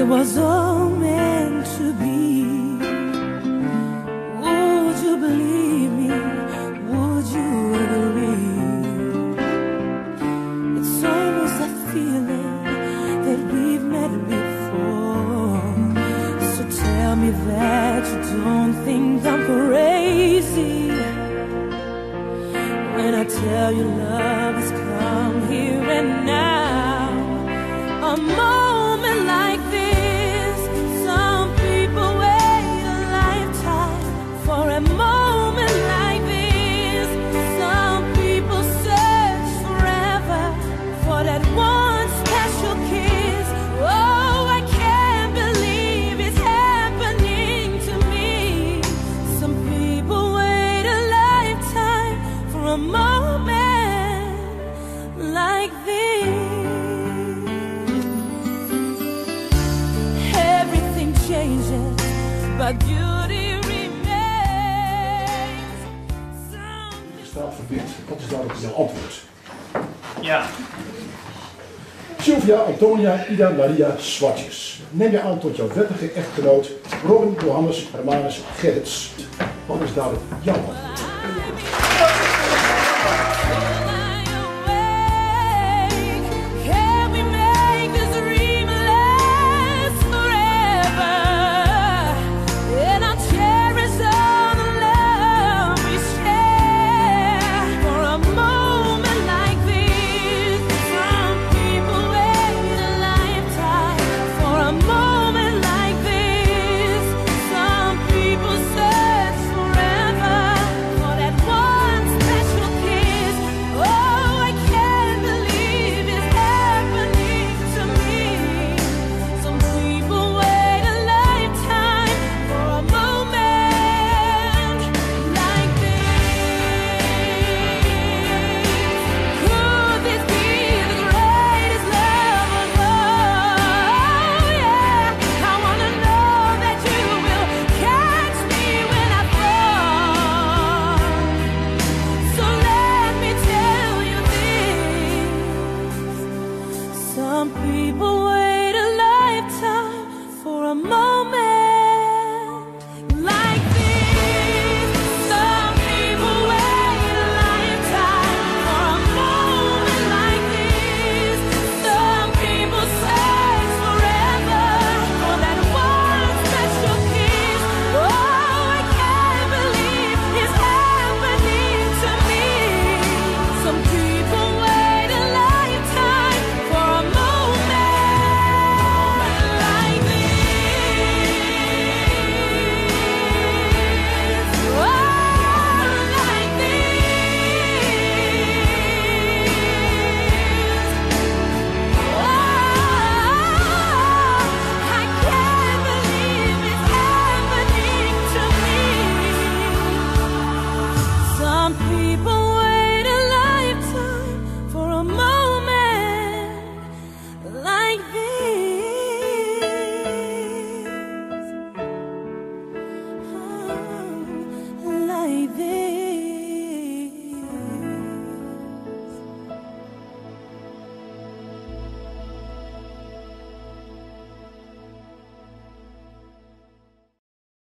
it was all meant to be. Would you believe me? Would you agree? It's almost that feeling that we've met before. So tell me that you don't think I'm crazy when I tell you love has come here and now. A like this. Everything changes, but beauty remains. Some staat verbindt. Wat is daarop jouw antwoord? Ja, Sylvia Antonia Ida Maria Zwartjes. Neem je aan tot jouw wettige echtgenoot Robin Johannes Hermanus Gerrits. Wat is daarop jouw antwoord? some people